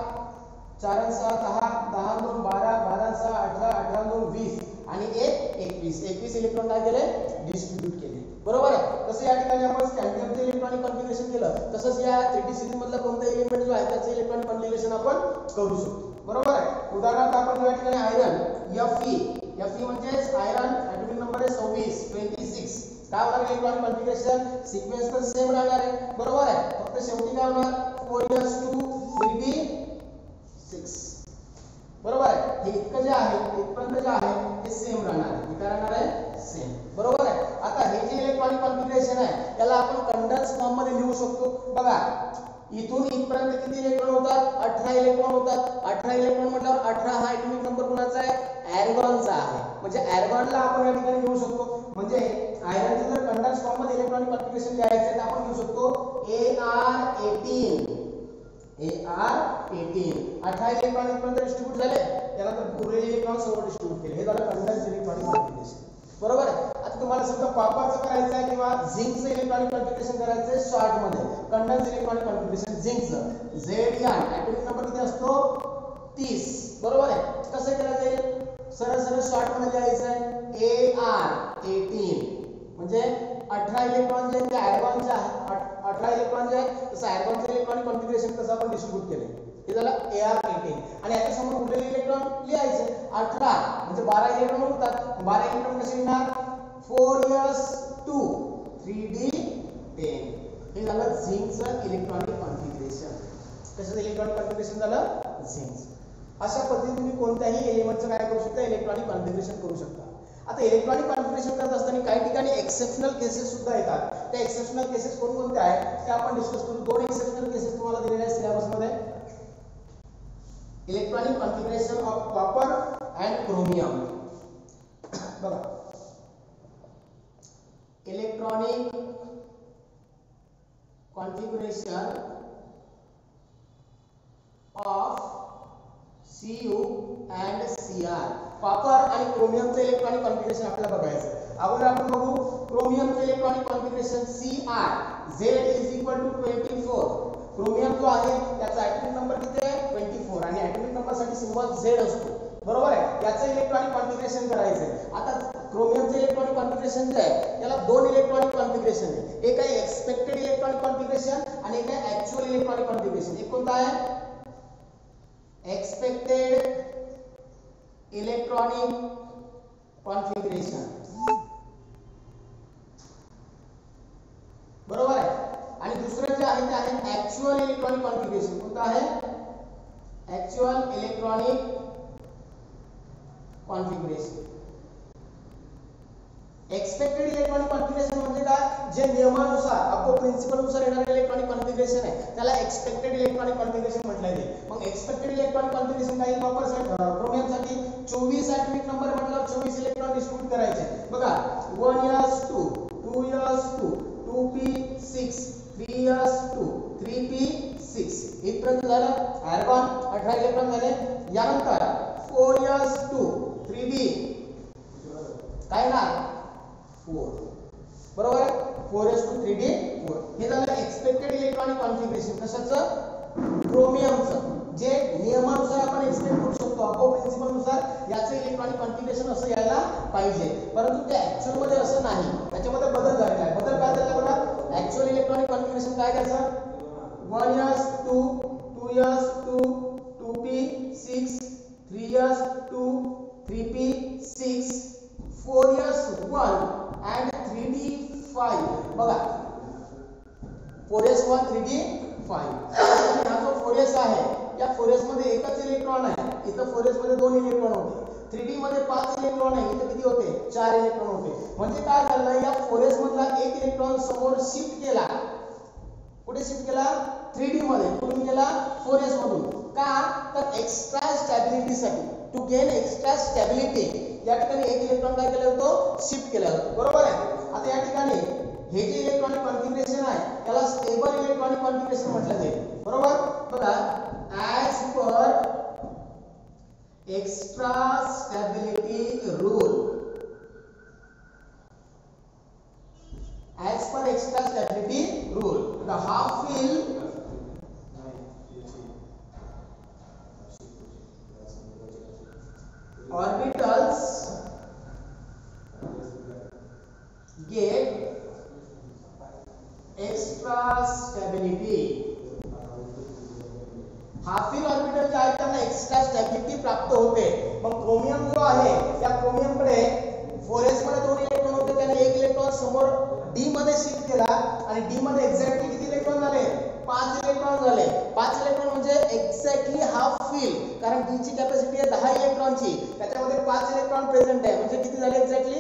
चार सहा दहा. दहा दोन बारा. बारा नऊ वीस आणि एक एकवीस. एकवीस इलेक्ट्रॉन काय केले डिस्ट्रीब्यूट केले बरोबर आहे? तसं या ठिकाणी आपण स्कॅन्डियमचं इलेक्ट्रॉनिक कॉन्फिगरेशन केलं. तसंच या थ्री डी सिरीज मधला कोणता एलिमेंट जो आहे त्याचं इलेक्ट्रॉनिक कॉन्फिगरेशन आपण करू शकतो. बरोबर आहे? उदाहरणार्थ आपण या ठिकाणी iron F E F E म्हणजेच आयरन ॲटॉमिक नंबर आहे सव्वीस ट्वेंटी सिक्स काय होणार? इलेक्ट्रॉनिक कॉन्फिगरेशन सिक्वेन्स तर सेम राहणार आहे. बरोबर आहे? फक्त शेवटी काय होणार? Four S two three D बरोबर आहे? हे इतकं जे आहे इथपर्यंत जे आहे ते सेम राहणार आहे. काय राहणार आहे? सेम बरोबर आहे? आता हे जे इलेक्ट्रॉनिक कॉन्फिगरेशन आहे त्याला आपण कंडन्स फॉर्ममध्ये लिहू शकतो. बघा इथून इथपर्यंत किती इलेक्ट्रॉन होतात? अठरा इलेक्ट्रॉन होतात. अठरा इलेक्ट्रॉन म्हटल्यावर अठरा हा ॲटॉमिक नंबर कोणाचा आहे? ॲरगॉनचा आहे. म्हणजे ॲरगॉनला आपण या ठिकाणी घेऊ शकतो. म्हणजे आयरनचे जर कंडन्स फॉर्ममध्ये इलेक्ट्रॉनिक कॉन्फिगरेशन लिहायचे तर आपण घेऊ शकतो A R eighteen A R eighteen अठरा इलेक्ट्रॉनिक पर्यंत डिस्ट्रीब्यूट झाले त्यानंतर पुरे इलेक्ट्रॉन समोर डिस्ट्रीब्यूट केले. हे झालं कंडन्स इलेक्ट्रॉनिक कॉन्फिगरेशन बरोबर आहे? आता तुम्हाला समजा कॉपरचं करायचं आहे किंवा झिंकचं इलेक्ट्रॉनिक कॉन्फिगरेशन करायचं आहे शॉर्टमध्ये कंडन्स इलेक्ट्रॉनिक कॉन्फिगरेशन झिंकचं. झेड यान ॲटॉमिक नंबर किती असतो? तीस. बरोबर आहे? कसं केलं जाईल? सरळ सरळ शॉर्टमध्ये लिहायचं आहे ए आर एटीन म्हणजे अठरा इलेक्ट्रॉन जे ते ॲडव्हान्सचे आहेत अठरा इलेक्ट्रॉन जे आहेत तसं ॲडव्हान्सचे इलेक्ट्रॉनिक कॉन्फिगरेशन कसं आपण डिस्ट्रीब्यूट केले हे झालं ए आर एटीन आणि याच्या समोर उरलेले इलेक्ट्रॉन लिहायचे? अठरा. म्हणजे बारा इलेक्ट्रॉन उरतात. बारा इलेक्ट्रॉन कसे येणार four S two three D ten हे झालं झिंकचं इलेक्ट्रॉनिक कॉन्फिगरेशन कशाचं इलेक्ट्रॉनिक कॉन्फिगरेशन झालं? झिंक अशा पद्धतीने तुम्ही कोणत्याही एलिमेंटचं काय करू शकता? इलेक्ट्रॉनिक कॉन्फिगरेशन करू शकता. आता इलेक्ट्रॉनिक कॉन्फिगरेशन करत काही ठिकाणी एक्सेप्शनल केसेस सुद्धा येतात. एक्सेप्शनल केसेस कोणकोणत्या आहेत? डिस्कस करू. दोन एक्सेप्शनल केसेस तुम्हाला दिलेल्या आहेत सिलेबसमध्ये electronic configuration of copper and chromium बघा. Electronic configuration of Cu and Cr copper आणि क्रोमियमचं इलेक्ट्रॉनिक कॉन्फिगरेशन आपल्याला बघायचं अगोदर आपण बघू क्रोमियमचं electronic configuration R Z is equal to 24 chromium जो आहे त्याचा ॲटॉमिक नंबर किती आहे? 24 आणि ॲटॉमिक नंबरसाठी सिम्बॉल झेड असतो. बरोबर आहे? याचं इलेक्ट्रॉनिक कॉन्फिगरेशन करायचं आहे. आता क्रोमियमचं इलेक्ट्रॉनिक कॉन्फिगरेशन जे आहे त्याला दोन इलेक्ट्रॉनिक कॉन्फिगरेशन आहे. एक आहे एक्सपेक्टेड इलेक्ट्रॉनिक कॉन्फिगरेशन आणि एक आहे ऍक्च्युअल इलेक्ट्रॉनिक कॉन्फिगरेशन एक कोणता आहे? Expected electronic configuration. बरोबर आहे आणि दुसरं कॉन्फिगरेशन कोणतं आहे? Actual electronic configuration expected electronic configuration म्हणजे काय? जे नियमानुसार अप्पो प्रिन्सिपलनुसार येणारे इलेक्ट्रॉनिक कॉन्फिगरेशन आहे. त्याला एक्सपेक्टेड इलेक्ट्रॉनिक कॉन्फिगरेशन म्हटलं जाते मग एक्सपेक्टेड इलेक्ट्रॉनिक कॉन्फिगरेशन काही वापर क्रोमियम चोवीस 24 नंबर म्हटल्यावर चोवीस इलेक्ट्रॉन डिस्ट्रीब्यूट करायचे. बघा 1 s 2 2 s 2 2p6 3 s 2 3p6 इथपर्यंत झालं? आर्गॉन 18 इलेक्ट्रॉन झाले. यानंतर 4 s 2 3b काय ना फोर बरोबर आहे? 4s टू 3d 4 हे झालं एक्सपेक्टेड इलेक्ट्रॉनिक कॉन्फिगरेशन कशाचं? क्रोमियमचं जे नियमानुसार आपण एक्सपेक्ट करू शकतो अको प्रिन्सिपलनुसार याचं इलेक्ट्रॉनिक कॉन्फिगरेशन असं यायला पाहिजे. परंतु ते ऍक्च्युअलमध्ये असं नाही. त्याच्यामध्ये बदल झालेला आहे. बदल काय झाला बघा? ऍक्च्युअल इलेक्ट्रॉनिक कॉन्फिगरेशन काय त्याचं 1s 2 2s 2 2p6 3s 2 3p6 and three d five बघा. 4s 1 3d 5 हा जो फोर एस आहे या फोर एसमध्ये एकच इलेक्ट्रॉन आहे. इथं 4s मध्ये दोन इलेक्ट्रॉन होते. 3d मध्ये पाच इलेक्ट्रॉन आहे. इथं किती होते? चार इलेक्ट्रॉन होते. म्हणजे काय झालं या फोर एस मधला एक इलेक्ट्रॉन समोर शिफ्ट केला. कुठे शिफ्ट केला? थ्री डी मध्ये. कुठून गेला 4s मधून. का? तर एक्स्ट्रा स्टॅबिलिटीसाठी टू गेन एक्स्ट्रा स्टॅबिलिटी या ठिकाणी एक इलेक्ट्रॉन काय केला जातो? शिफ्ट केला जातो. बरोबर आहे? आता या ठिकाणी हे जे इलेक्ट्रॉनिक कॉन्फिगरेशन आहे त्याला स्टेबल इलेक्ट्रॉनिक कॉन्फिगरेशन म्हटलं जाईल. बरोबर? बघा as per extra stability rule as per extra stability rule the half fill orbitals get extra stability half fill orbital जे आहे त्यांना एक्स्ट्रा स्टॅबिलिटी प्राप्त होते. मग क्रोमियम जो आहे त्या क्रोमियमकडे 4s मध्ये दोन इलेक्ट्रॉन होते. त्याने एक इलेक्ट्रॉन समोर d मध्ये शिफ्ट केला आणि d मध्ये एक्झॅक्टली किती इलेक्ट्रॉन झाले? पाच इलेक्ट्रॉन झाले. पाच इलेक्ट्रॉन म्हणजे एक्झॅक्टली हाफ फिल कारण d ची कॅपॅसिटी आहे दहा इलेक्ट्रॉनची त्याच्यामध्ये पाच इलेक्ट्रॉन प्रेझेंट आहे. म्हणजे किती झाले एक्झॅक्टली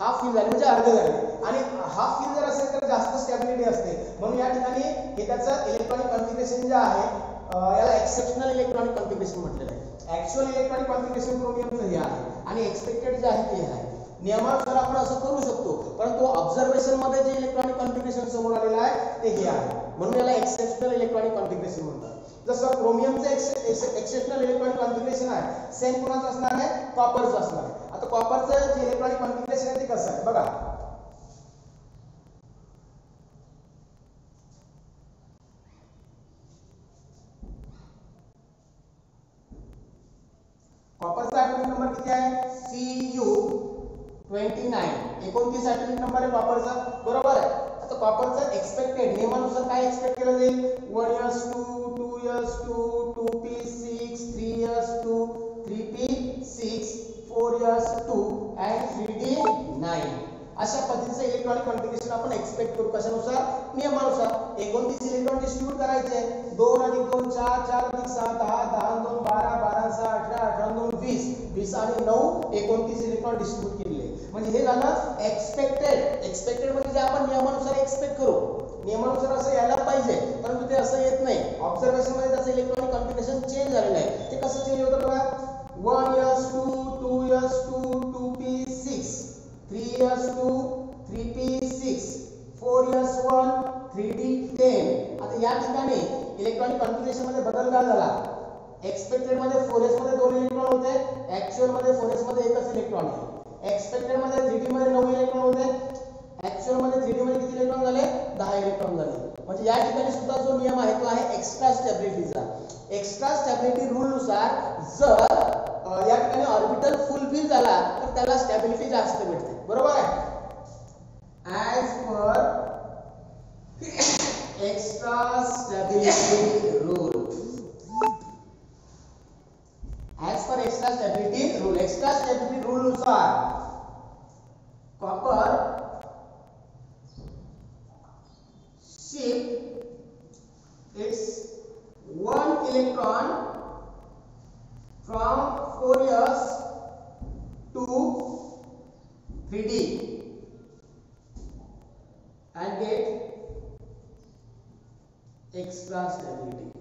हाफ फिल झाले. म्हणजे अर्धे झाले. आणि हाफ फिल जर असेल तर जास्त स्टॅबिलिटी असते. म्हणून या ठिकाणी हे त्याचं इलेक्ट्रॉनिक कॉन्फिगरेशन जे आहे याला एक्सेप्शनल इलेक्ट्रॉनिक कॉन्फिगरेशन म्हटलेलं आहे. ऍक्च्युअल इलेक्ट्रॉनिक कॉन्फिगरेशन क्रोमियमचं हे आहे. आणि एक्सपेक्टेड जे आहे ते आहे. नियमानुसार आपण असं करू शकतो. परंतु ऑब्झर्वेशनमध्ये जे इलेक्ट्रॉनिक कॉन्फिगरेशन समोर आलेलं आहे ते हे आहे. म्हणून याला एक्सेप्शनल इलेक्ट्रॉनिक कॉन्फिग्रेशन म्हणतात. जसं क्रोमियमचं एक्सेप्शनल इलेक्ट्रॉनिक कॉन्फिग्रेशन आहे सेम कोणाचं असणार आहे? कॉपरचं असणार आहे. आता कॉपरचं जे इलेक्ट्रॉनिक कॉन्फिग्रेशन आहे ते कसं आहे? बघा. कॉपरचा ऍटॉमिक नंबर किती आहे? सी यू ट्वेंटी नाईन एकोणतीस ऍटॉमिक नंबर आहे कॉपरचा बरोबर आहे? तर कॉपरचं एक्सपेक्टेड नियमानुसार काय एक्सपेक्ट केलं जाईल? One S two two S two two P six three S two three P six four S two and three D nine अशा पद्धतीचं इलेक्ट्रॉनिक कॉन्फिगरेशन आपण एक्सपेक्ट करू. कशानुसार? नियमानुसार. एकोणतीस इलेक्ट्रॉन डिस्ट्रीब्यूट करायचे. दोन अधिक दोन चार चार अधिक सहा दहा दहा दोन बारा बारा सहा अठरा अठरा दोन वीस वीस आणि नऊ एकोणतीस इलेक्ट्रॉन डिस्ट्रीब्यूट केले म्हणजे हे झालं एक्सपेक्टेड एक्सपेक्टेड म्हणजे जे आपण नियमानुसार एक्सपेक्ट करू. नियमानुसार असं यायला पाहिजे परंतु ते असं येत नाही. ऑब्झर्वेशनमध्ये त्याचं इलेक्ट्रॉनिक कॉन्फिगरेशन चेंज झालेलं आहे. ते कसं चेंज होतं बघा? One S two two S two two P six three S two three P six four S one three D ten आता या ठिकाणी इलेक्ट्रॉनिक कॉन्फिगरेशनमध्ये बदल काय झाला? एक्सपेक्टेडमध्ये फोर एसमध्ये दोन इलेक्ट्रॉन होते. ऍक्च्युअलमध्ये फोर एसमध्ये एकच इलेक्ट्रॉन आहे. एक्सपेक्टेडमध्ये थ्री डी मध्ये नऊ इलेक्ट्रॉन होते. ऍक्च्युअलमध्ये थ्री डी मध्ये किती इलेक्ट्रॉन झाले? दहा इलेक्ट्रॉन झाले. म्हणजे या ठिकाणी सुद्धा जो नियम आहे तो आहे एक्स्ट्रा स्टॅबिलिटीचा एक्स्ट्रा स्टॅबिलिटी रूल नुसार जर या ठिकाणी ऑर्बिटल फुलफिल झाला तर त्याला स्टॅबिलिटी जास्त भेटते. बरोबर आहे? As per extra stability rule extra stability rule. Extra stability is are copper, shift its one electron from 4s to 3d and get extra stability.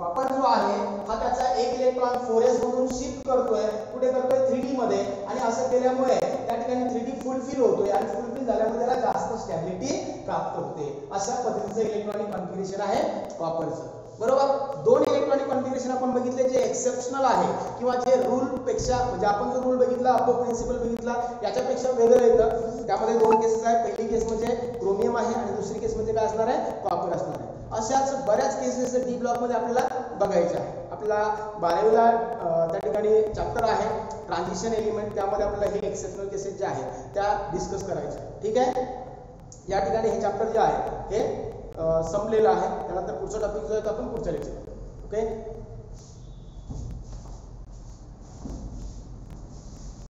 Copper जो आहे हा त्याचा एक इलेक्ट्रॉन फोर एस म्हणून शिफ्ट करतोय. कुठे करतोय? थ्री डी मध्ये. आणि असं केल्यामुळे त्या ठिकाणी थ्री डी फुलफिल होतोय. आणि फुलफिल झाल्यामुळे त्याला जास्त स्टॅबिलिटी प्राप्त होते. अशा पद्धतीचं इलेक्ट्रॉनिक कॉन्फिगरेशन आहे कॉपरचं बरोबर? दोन इलेक्ट्रॉनिक कॉन्फिगरेशन आपण बघितले जे एक्सेप्शनल आहे किंवा जे रूल पेक्षा म्हणजे आपण जो रूल बघितला अपो प्रिन्सिपल बघितला याच्यापेक्षा वेगळं येतं. त्यामध्ये दोन केसेस आहेत. पहिली केस म्हणजे क्रोमियम आहे आणि दुसरी केस म्हणजे काय असणार आहे? कॉपर असणार आहे. अशाच बऱ्याच केसेस डी ब्लॉकमध्ये आपल्याला बघायच्या आहे. आपला बारावीला त्या ठिकाणी चॅप्टर आहे. ट्रान्झिशन एलिमेंट त्यामध्ये आपल्याला हे एक्सेप्शनल केसेस जे आहेत त्या डिस्कस करायच्या ठीक आहे? या ठिकाणी हे चॅप्टर जे आहे हे संपलेला आहे. त्यानंतर पुढचा टॉपिक जो आहे तो आपण पुढच्या लेक्चर ओके